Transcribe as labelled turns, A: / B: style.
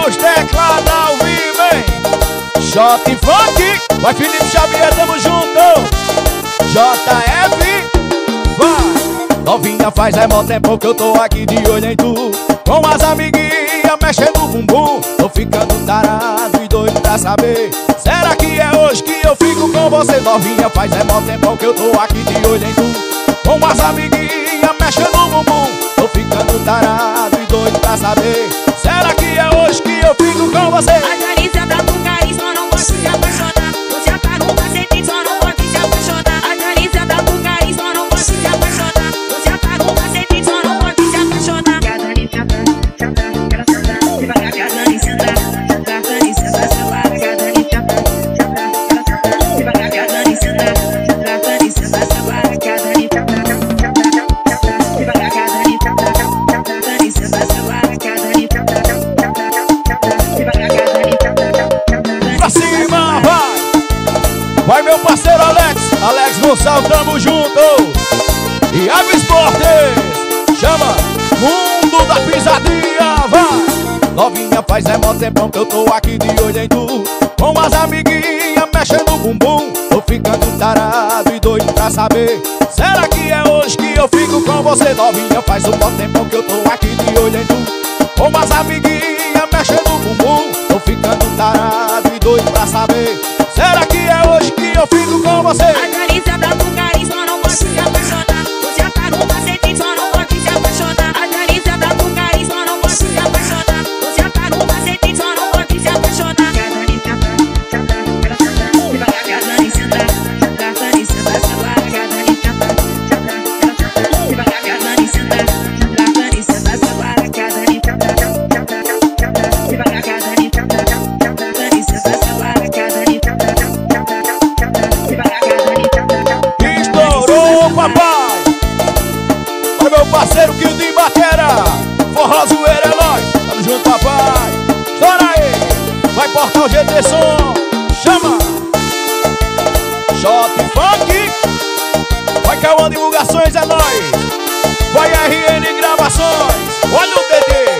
A: nos teclados ao vivo, hein? J Funk, vai Felipe Xavier, tamo junto. JF, vai. Novinha faz é mó tempo que eu tô aqui de olho em tu. Com as amiguinhas mexendo o bumbum. Tô ficando tarado e doido pra saber. Será que é hoje que eu fico com você? Novinha faz é mó tempo que eu tô aqui de olho em tu. Com as amiguinhas mexendo o bumbum. Tô ficando tarado e doido pra saber. Com você? Parceiro Alex, Alex Gonçalves, tamo junto! E Ave Esportes, chama Mundo da Pisadinha, vai! Novinha faz é mó tempão que eu tô aqui de olho em tu Com as amiguinhas mexendo o bumbum Tô ficando tarado e doido pra saber Será que é hoje que eu fico com você? Novinha faz um mó tempão que eu tô aqui de olho em tu Com as amiguinhas mexendo o bumbum Tô ficando tarado e doido pra saber hoje Olha meu parceiro que de batera Forró zoeira é nóis. Tamo junto, papai. Estoura aí. Vai portar o GT Som. Chama. Shot Funk. Vai Cauã Divulgações é nóis. Vai RN Gravações. Olha o chama